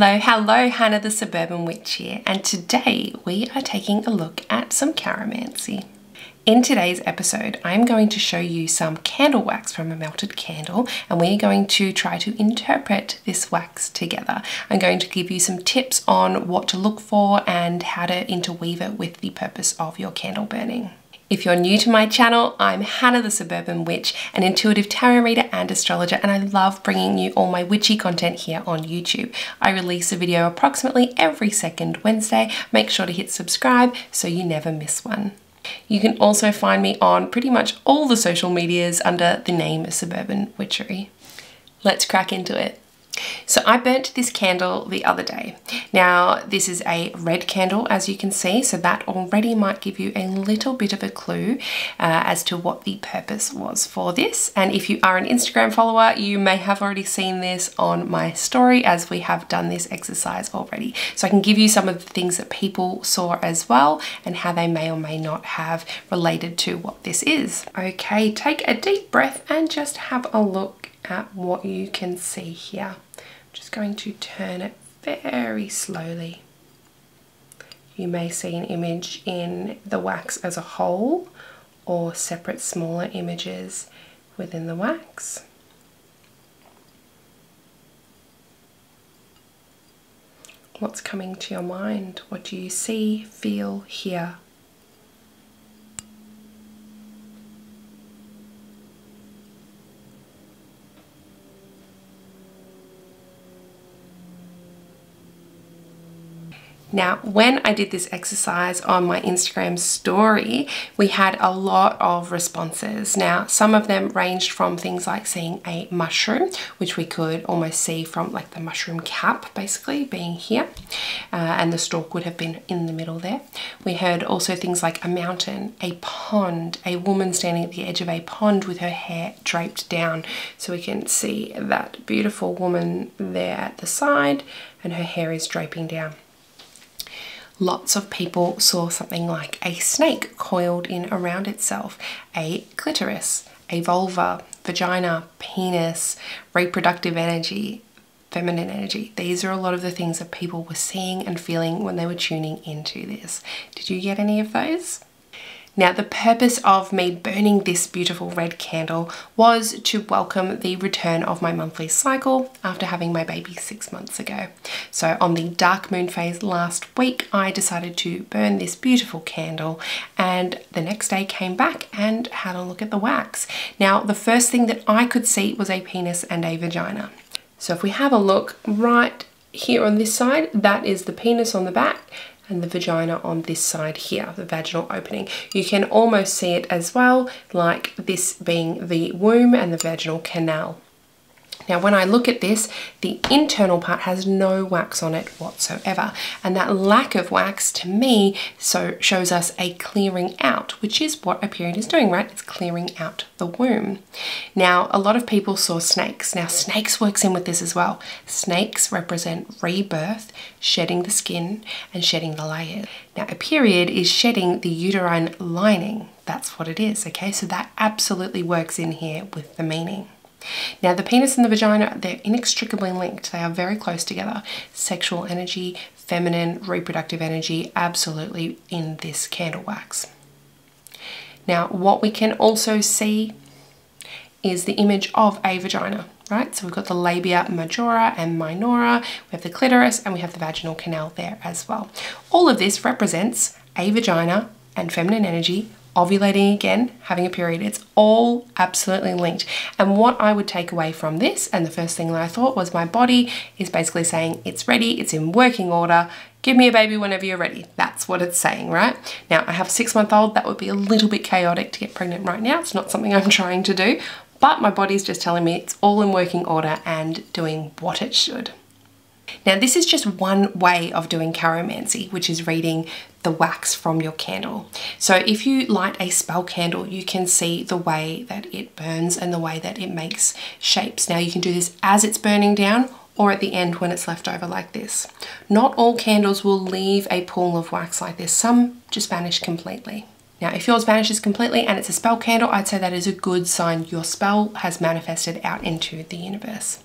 Hello, hello, Hana the Suburban Witch here, and today we are taking a look at some carromancy. In today's episode, I'm going to show you some candle wax from a melted candle, and we're going to try to interpret this wax together. I'm going to give you some tips on what to look for and how to interweave it with the purpose of your candle burning. If you're new to my channel, I'm Hana the Suburban Witch, an intuitive tarot reader and astrologer, and I love bringing you all my witchy content here on YouTube. I release a video approximately every second Wednesday. Make sure to hit subscribe so you never miss one. You can also find me on pretty much all the social medias under the name Suburban Witchery. Let's crack into it. So I burnt this candle the other day. Now this is a red candle as you can see so that already might give you a little bit of a clue uh, as to what the purpose was for this and if you are an Instagram follower you may have already seen this on my story as we have done this exercise already. So I can give you some of the things that people saw as well and how they may or may not have related to what this is. Okay take a deep breath and just have a look at what you can see here just going to turn it very slowly. You may see an image in the wax as a whole or separate smaller images within the wax. What's coming to your mind? What do you see, feel, hear? Now, when I did this exercise on my Instagram story, we had a lot of responses. Now, some of them ranged from things like seeing a mushroom, which we could almost see from like the mushroom cap basically being here, uh, and the stalk would have been in the middle there. We heard also things like a mountain, a pond, a woman standing at the edge of a pond with her hair draped down. So we can see that beautiful woman there at the side and her hair is draping down lots of people saw something like a snake coiled in around itself, a clitoris, a vulva, vagina, penis, reproductive energy, feminine energy. These are a lot of the things that people were seeing and feeling when they were tuning into this. Did you get any of those? Now the purpose of me burning this beautiful red candle was to welcome the return of my monthly cycle after having my baby six months ago. So on the dark moon phase last week, I decided to burn this beautiful candle and the next day came back and had a look at the wax. Now the first thing that I could see was a penis and a vagina. So if we have a look right here on this side, that is the penis on the back and the vagina on this side here, the vaginal opening. You can almost see it as well, like this being the womb and the vaginal canal. Now when I look at this, the internal part has no wax on it whatsoever. And that lack of wax to me so shows us a clearing out, which is what a period is doing, right? It's clearing out the womb. Now, a lot of people saw snakes. Now snakes works in with this as well. Snakes represent rebirth, shedding the skin and shedding the layers. Now a period is shedding the uterine lining. That's what it is, okay? So that absolutely works in here with the meaning. Now the penis and the vagina, they're inextricably linked. They are very close together. Sexual energy, feminine, reproductive energy, absolutely in this candle wax. Now what we can also see is the image of a vagina, right? So we've got the labia majora and minora, we have the clitoris and we have the vaginal canal there as well. All of this represents a vagina and feminine energy ovulating again, having a period. It's all absolutely linked. And what I would take away from this, and the first thing that I thought was my body is basically saying it's ready, it's in working order, give me a baby whenever you're ready. That's what it's saying, right? Now, I have a six month old, that would be a little bit chaotic to get pregnant right now. It's not something I'm trying to do, but my body's just telling me it's all in working order and doing what it should. Now this is just one way of doing carromancy, which is reading the wax from your candle. So if you light a spell candle, you can see the way that it burns and the way that it makes shapes. Now you can do this as it's burning down or at the end when it's left over like this. Not all candles will leave a pool of wax like this. Some just vanish completely. Now, if yours vanishes completely and it's a spell candle, I'd say that is a good sign your spell has manifested out into the universe.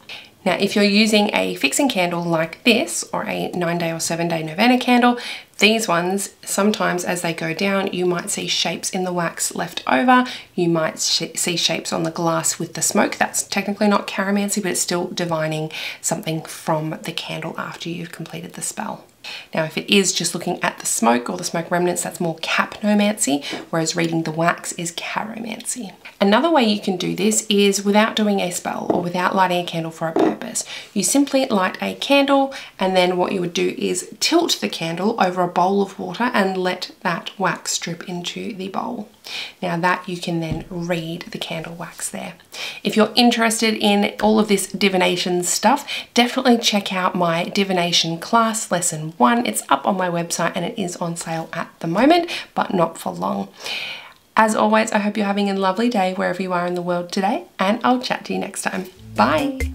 Now, if you're using a fixing candle like this, or a nine day or seven day novena candle, these ones, sometimes as they go down, you might see shapes in the wax left over. You might sh see shapes on the glass with the smoke. That's technically not carromancy, but it's still divining something from the candle after you've completed the spell. Now, if it is just looking at the smoke or the smoke remnants, that's more capnomancy, whereas reading the wax is carromancy. Another way you can do this is without doing a spell or without lighting a candle for a purpose. You simply light a candle and then what you would do is tilt the candle over a bowl of water and let that wax drip into the bowl. Now that you can then read the candle wax there. If you're interested in all of this divination stuff, definitely check out my divination class lesson one. It's up on my website and it is on sale at the moment, but not for long. As always, I hope you're having a lovely day wherever you are in the world today, and I'll chat to you next time. Bye!